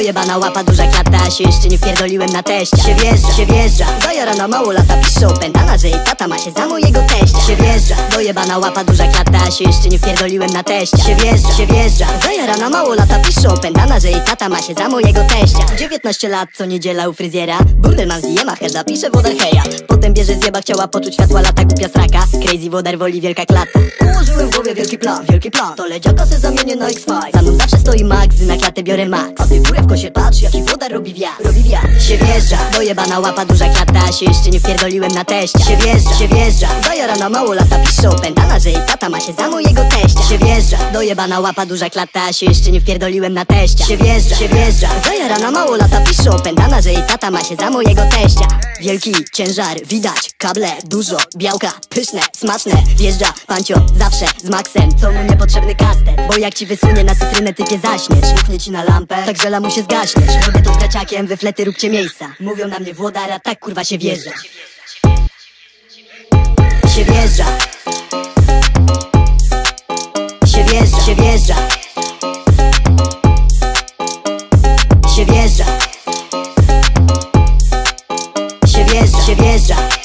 Dojebana łapa, duża klata Się jeszcze nie wpierdoliłem na teście. Się wjeżdża, się wjeżdża Zajara na mało lata piszą Pętana, że jej tata ma się za mojego teścia. Się wjeżdża Dojebana łapa, duża klata Się jeszcze nie wpierdoliłem na teście. Się wjeżdża, się wjeżdża Zajara na mało lata piszą Pętana, że jej tata ma się za mojego teścia. 19 lat, co niedziela u fryzjera Burdel mam z Yemaha, zapiszę wodar heja Potem bierze zjeba, chciała poczuć światła lata Głupia sraka, crazy wodar woli wielka klata. Ułożyłem w głowie wielki plan, wielki plan. To leciaka se zamienię na X5 Za mną zawsze stoi Max, na klatę biorę Max. A ty górę w kosie patrz, jaki wodar robi wiatr. Robi wiatr, się wjeżdża Dojebana łapa, duża klata Się jeszcze nie wpierdoliłem na teście Się wjeżdża, się wjeżdża. Zajara na mało lata piszą Pętana, że jej tata ma się za mojego teścia. Się wjeżdża Dojebana łapa, duża klata. Się jeszcze nie wpierdoliłem na teścia. Się wjeżdża, się wjeżdża. Zajara na mało lata piszą Pętana, że jej tata ma się za mojego teścia. Wielki ciężar, Widać kable, dużo białka, pyszne, smaczne. Wjeżdża pancio zawsze z maksem, co mu niepotrzebny kastet? Bo jak ci wysunie na cytrynę, ty nie zaśniesz. Luknie ci na lampę, tak żela mu się zgaśniesz. Robię to z kraciakiem, wy flety róbcie miejsca. Mówią na mnie włodara, tak kurwa się wjeżdża. Się wjeżdża. Się wjeżdża, się wjeżdża. odjeżdża